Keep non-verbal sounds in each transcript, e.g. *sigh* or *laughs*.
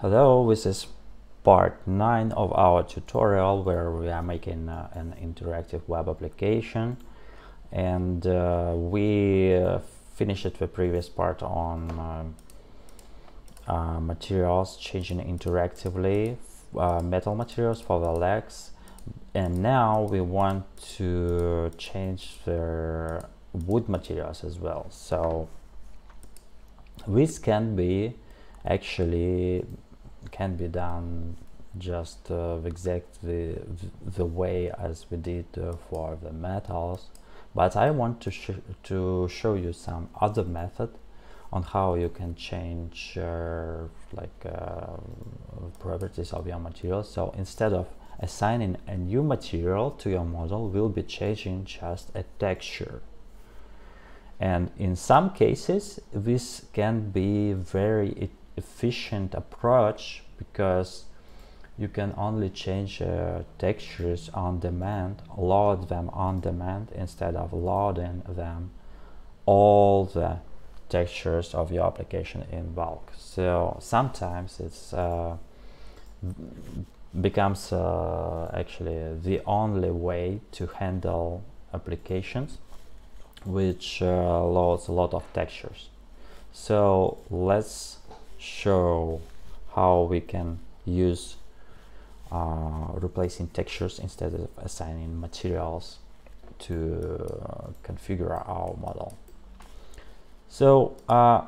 Hello, this is part 9 of our tutorial where we are making uh, an interactive web application. And uh, we uh, finished the previous part on uh, uh, materials changing interactively uh, metal materials for the legs and now we want to change the wood materials as well. So this can be actually can be done just uh, exactly the way as we did uh, for the metals. But I want to, sh to show you some other method on how you can change uh, like uh, properties of your material so instead of assigning a new material to your model we'll be changing just a texture. And in some cases this can be very efficient approach because you can only change uh, textures on demand, load them on demand instead of loading them all the textures of your application in bulk. So sometimes it's uh, becomes uh, actually the only way to handle applications which uh, loads a lot of textures. So let's show how we can use uh, replacing textures instead of assigning materials to uh, configure our model. So uh,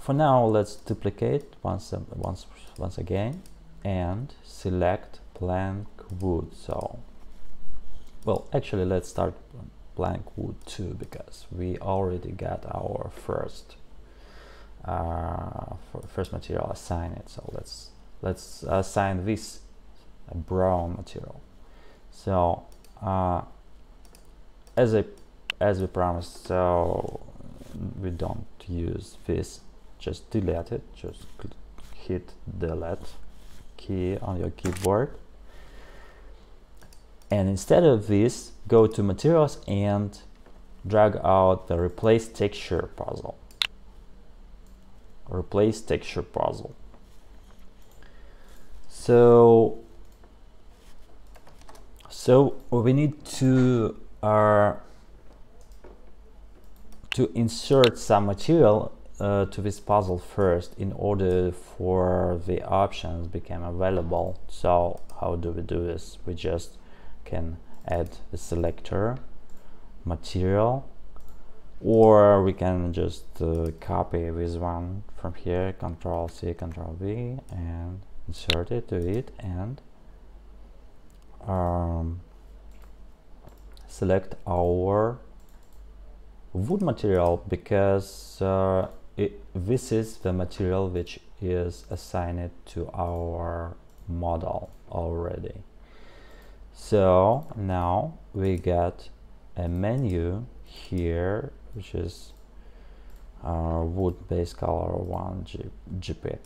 for now, let's duplicate once, once, once again and select plank wood. So, well, actually, let's start plank wood too because we already got our first uh, first material assign it. So let's let's assign this brown material. So uh, as I as we promised so we don't use this. Just delete it. Just hit delete key on your keyboard. And instead of this go to materials and drag out the replace texture puzzle replace texture puzzle. So, so we need to uh, to insert some material uh, to this puzzle first in order for the options become available. So how do we do this? We just can add a selector material or we can just uh, copy this one from here control C control V and insert it to it and um, select our wood material because uh, it, this is the material which is assigned to our model already. So now we get a menu here which is uh, wood base color 1 G JPEG.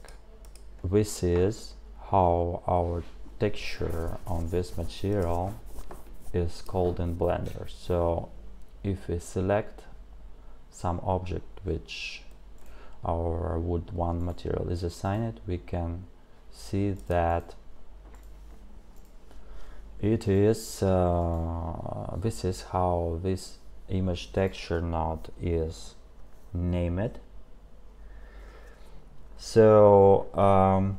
This is how our texture on this material is called in Blender. So if we select some object which our wood 1 material is assigned, we can see that it is uh, this is how this image texture node is named. So um,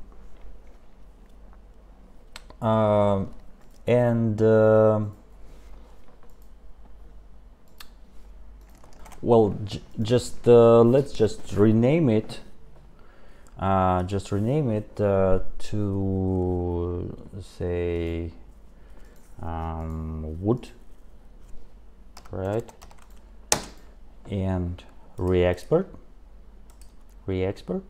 uh, and uh, well just uh, let's just rename it uh, just rename it uh, to say um, wood right? And re-export. Re-export.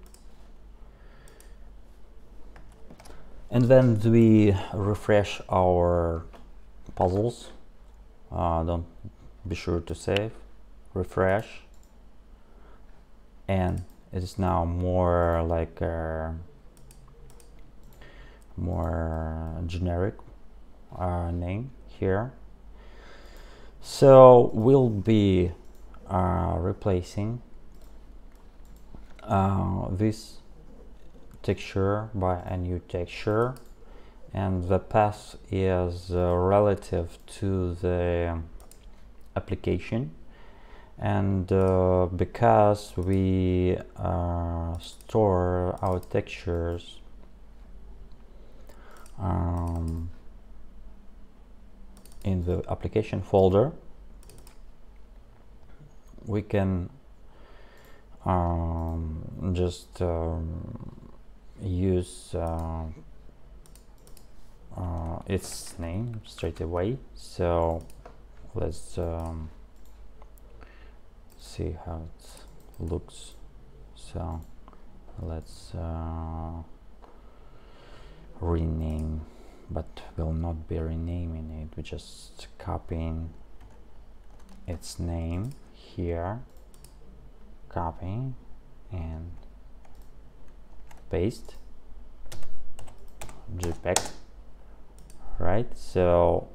And then we refresh our puzzles? Uh, don't be sure to save. Refresh. And it is now more like a more generic uh, name here so we'll be uh, replacing uh, this texture by a new texture. And the path is uh, relative to the application. And uh, because we uh, store our textures um, in the application folder. We can um, just um, use uh, uh, its name straight away. So let's um, see how it looks. So let's uh, rename but we'll not be renaming it. We're just copying its name here. Copy and paste. Jpeg. Right so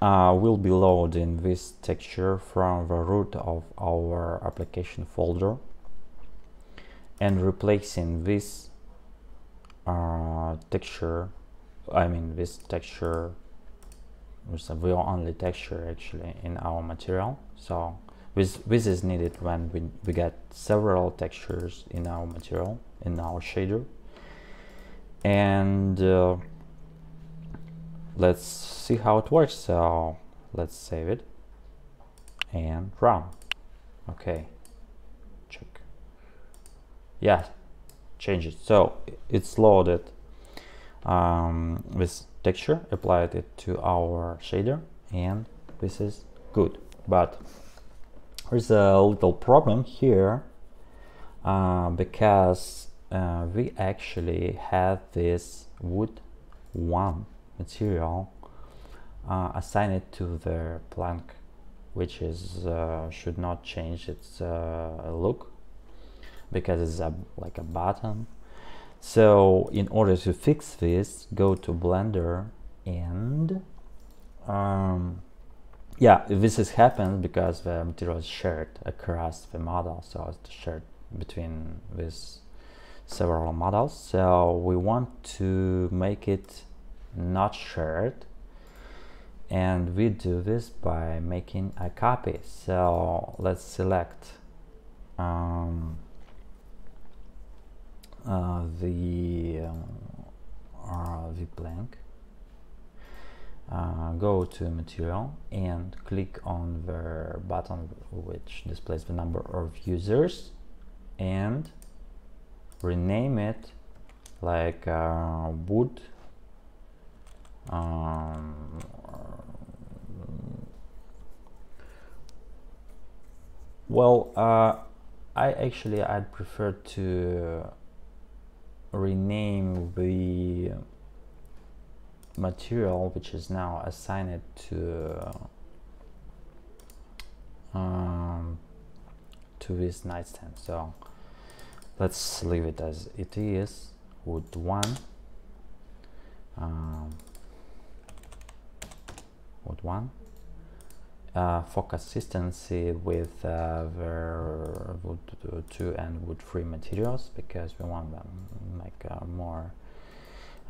uh, we'll be loading this texture from the root of our application folder and replacing this uh, texture I mean this texture with a view only texture actually in our material. So this, this is needed when we, we get several textures in our material in our shader. And uh, let's see how it works. So let's save it and run. Okay. Check. Yeah change it so it's loaded um, this texture applied it to our shader and this is good. But there's a little problem here uh, because uh, we actually have this wood one material uh, assign it to the plank which is uh, should not change its uh, look because it's a, like a button so in order to fix this go to blender and um, yeah this has happened because the material is shared across the model. So it's shared between these several models. So we want to make it not shared. And we do this by making a copy. So let's select um, the uh, the blank uh, go to material and click on the button which displays the number of users and rename it like uh, wood um, well uh, I actually I'd prefer to rename the material which is now assigned to um, to this nightstand so let's leave it as it is wood one. Um, wood one uh, for consistency with uh, wood 2 and wood 3 materials because we want them like uh, more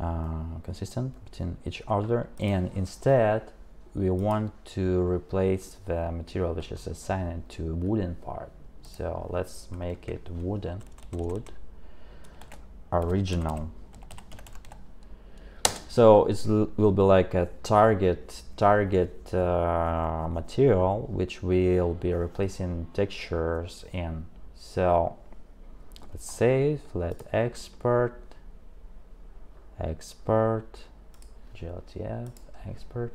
uh, consistent between each other. And instead we want to replace the material which is assigned to wooden part. So let's make it wooden wood original so it will be like a target target uh, material which will be replacing textures in so let's save let export export gltf export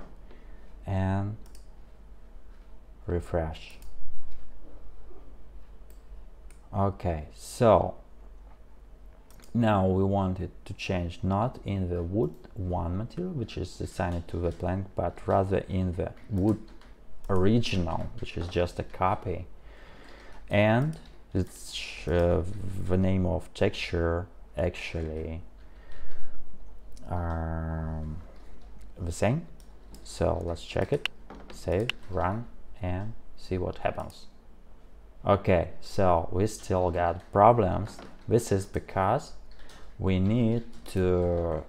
and refresh. Okay so now we want it to change not in the wood one material which is assigned to the plank but rather in the wood original which is just a copy. And it's uh, the name of texture actually um, the same. So let's check it. Save run and see what happens. Okay so we still got problems. This is because we need to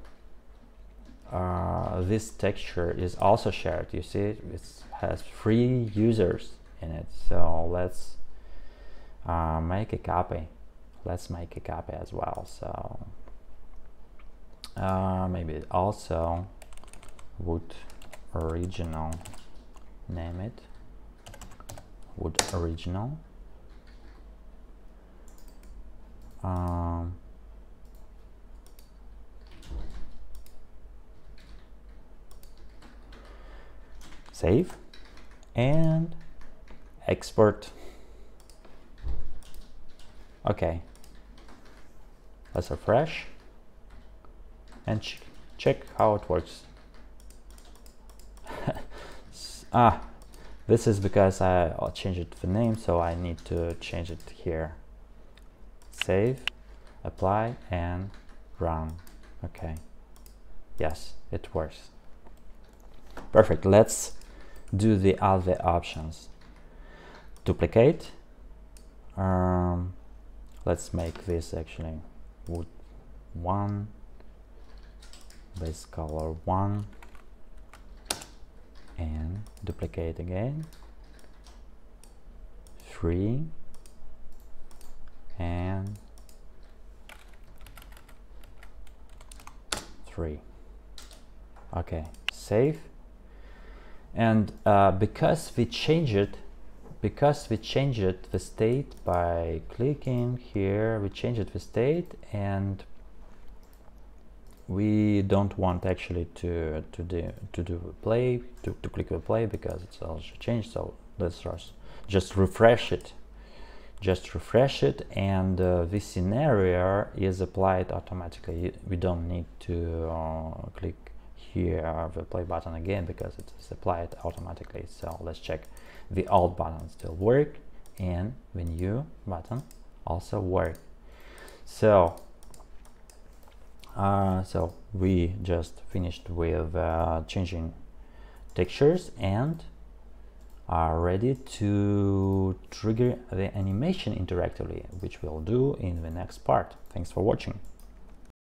uh, this texture is also shared you see? It has three users in it so let's uh, make a copy. Let's make a copy as well so uh, maybe also wood original name it. Wood original. Um, save and export. Okay. Let's refresh and ch check how it works. *laughs* Ah this is because I changed the name so I need to change it here. Save apply and run. Okay. Yes it works. Perfect. Let's do the other options. Duplicate. Um, let's make this actually wood one base color one and duplicate again. Three and three. Okay save and uh, because we change it because we change it the state by clicking here we change it the state and we don't want actually to to do to do play to, to click the play because it's also changed. So let's just just refresh it. Just refresh it and uh, this scenario is applied automatically. We don't need to uh, click here the play button again because it is applied automatically so let's check the alt button still work and the new button also work so uh, so we just finished with uh, changing textures and are ready to trigger the animation interactively, which we'll do in the next part. Thanks for watching.